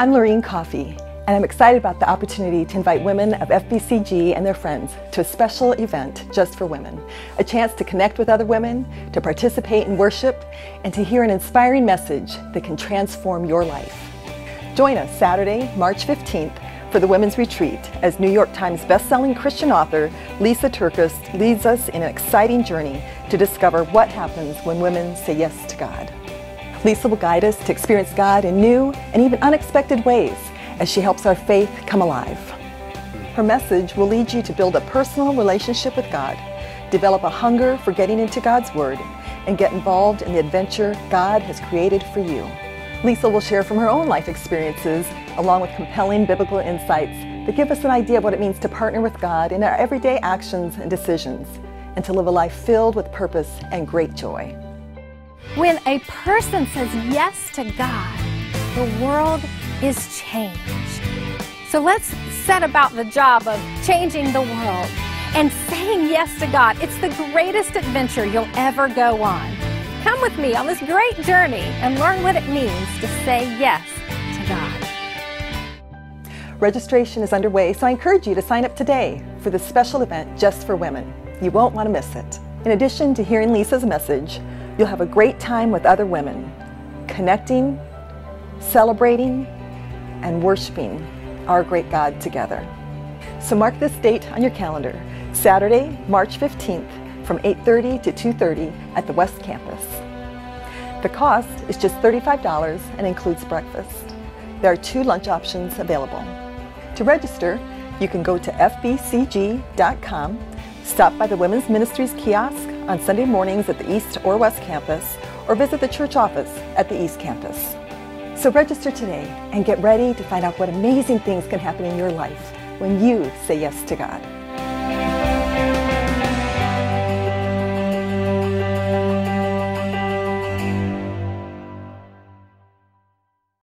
I'm Lorene Coffey, and I'm excited about the opportunity to invite women of FBCG and their friends to a special event just for women. A chance to connect with other women, to participate in worship, and to hear an inspiring message that can transform your life. Join us Saturday, March 15th for the Women's Retreat as New York Times bestselling Christian author Lysa TerKeurst leads us in an exciting journey to discover what happens when women say yes to God. Lysa will guide us to experience God in new and even unexpected ways as she helps our faith come alive. Her message will lead you to build a personal relationship with God, develop a hunger for getting into God's Word, and get involved in the adventure God has created for you. Lysa will share from her own life experiences along with compelling biblical insights that give us an idea of what it means to partner with God in our everyday actions and decisions and to live a life filled with purpose and great joy. When a person says yes to God, the world is changed. So let's set about the job of changing the world and saying yes to God. It's the greatest adventure you'll ever go on. Come with me on this great journey and learn what it means to say yes to God. Registration is underway, so I encourage you to sign up today for this special event just for women. You won't want to miss it. In addition to hearing Lysa's message, You'll have a great time with other women, connecting, celebrating, and worshiping our great God together. So mark this date on your calendar, Saturday, March 15th from 8.30 to 2.30 at the West Campus. The cost is just $35 and includes breakfast. There are two lunch options available. To register, you can go to fbcg.com, stop by the Women's Ministries kiosk on Sunday mornings at the East or West Campus, or visit the church office at the East Campus. So register today and get ready to find out what amazing things can happen in your life when you say yes to God.